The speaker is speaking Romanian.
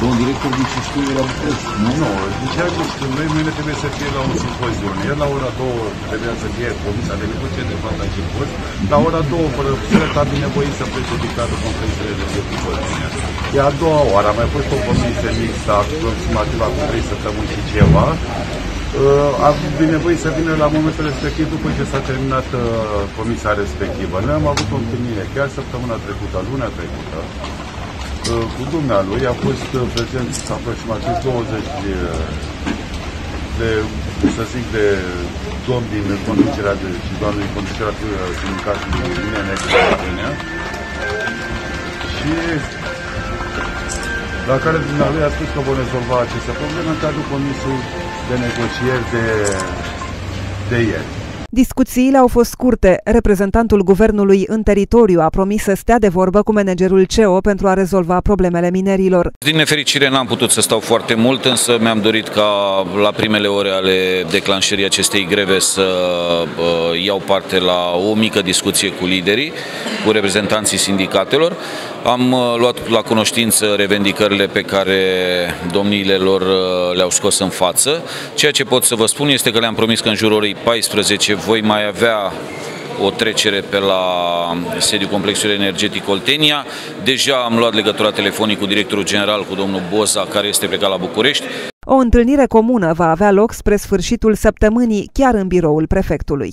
Domnul director din ce știu la București. Nu, nu, deci ai nu știu, noi mâine trebuie să fie la un simpozion. El la ora 2 trebuia să fie comisia de negociere de fapt a început. La ora 2 fără sunet a binevoit să plece dictatul conferințele de psihologie. E a doua oară, a mai fost o comisie mixtă aproximativ acum 3 săptămâni și ceva. Uh, a binevoit să vină la momentul respectiv după ce s-a terminat uh, comisia respectivă. Noi am avut o întâlnire chiar săptămâna trecută, luna trecută, uh, cu dumnealui. A fost prezent aproximativ 20 de, să zic, de domn din conducerea de, și doamne din conducerea sindicatului Uniunea Negră și la care dumnealui a spus că vor rezolva aceste probleme în cadrul comisiei de negocieri de, de ieri. Discuțiile au fost scurte. Reprezentantul guvernului în teritoriu a promis să stea de vorbă cu managerul CEO pentru a rezolva problemele minerilor. Din nefericire n-am putut să stau foarte mult, însă mi-am dorit ca la primele ore ale declanșării acestei greve să uh, iau parte la o mică discuție cu liderii, cu reprezentanții sindicatelor. Am uh, luat la cunoștință revendicările pe care domniile lor uh, le-au scos în față. Ceea ce pot să vă spun este că le-am promis că în jurul orei 14 voi mai avea o trecere pe la sediul complexului energetic Oltenia. Deja am luat legătura telefonic cu directorul general, cu domnul Boza, care este plecat la București. O întâlnire comună va avea loc spre sfârșitul săptămânii, chiar în biroul prefectului.